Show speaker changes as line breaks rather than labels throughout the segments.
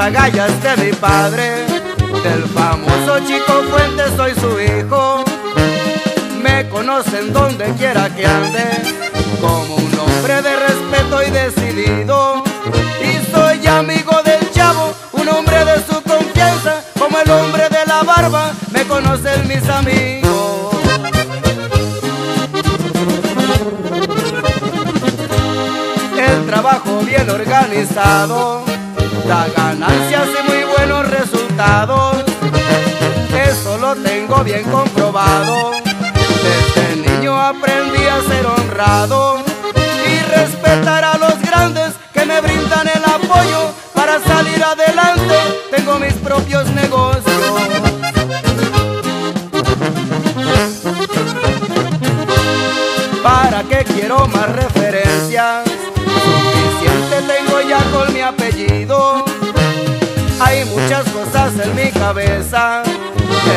batallas de mi padre, del famoso Chico Fuentes soy su hijo. Me conocen donde quiera que ande, como un hombre de respeto y decidido. Y soy amigo del chavo, un hombre de su confianza, como el hombre de la barba, me conocen mis amigos. El trabajo bien organizado da ganancias y muy buenos resultados. Eso lo tengo bien comprobado. Desde niño aprendí a ser honrado y respetar a los grandes que me brindan el apoyo para salir adelante. Tengo mis propios negocios. ¿Para qué quiero más cosas en mi cabeza.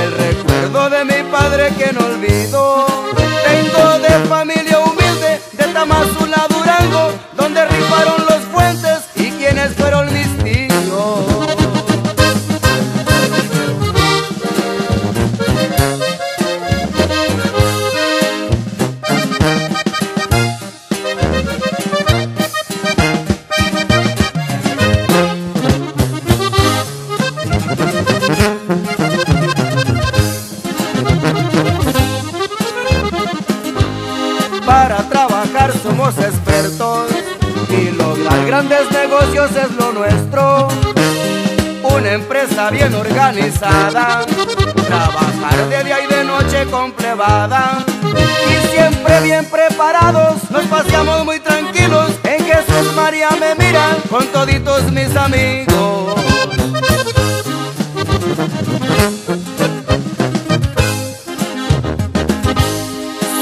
El recuerdo de mi padre que no olvido. Tengo de familia humilde grandes negocios es lo nuestro. Una empresa bien organizada, trabajar de día y de noche con plebada y siempre bien preparados. Nos paseamos muy tranquilos, en Jesús María me miran con toditos mis amigos.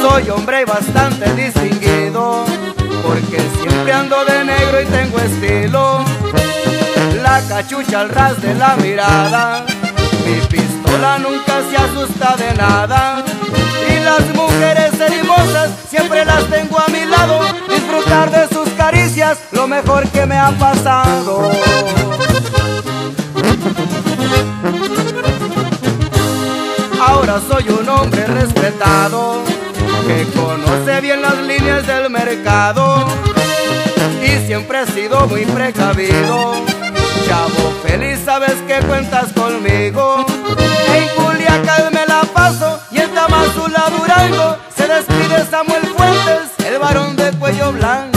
Soy hombre bastante distinguido, porque siempre ando de negro y tengo estilo. La cachucha al ras de la mirada, mi pistola nunca se asusta de nada. Y las mujeres hermosas siempre las tengo a mi lado, disfrutar de sus caricias, lo mejor que me ha pasado. Ahora soy un hombre respetado que conoce bien las líneas del mercado y siempre he sido muy precavido. Chavo feliz, sabes que cuentas conmigo. En Culiacán me la paso y en Tamazula, Durango se despide Samuel Fuentes, el varón de cuello blanco.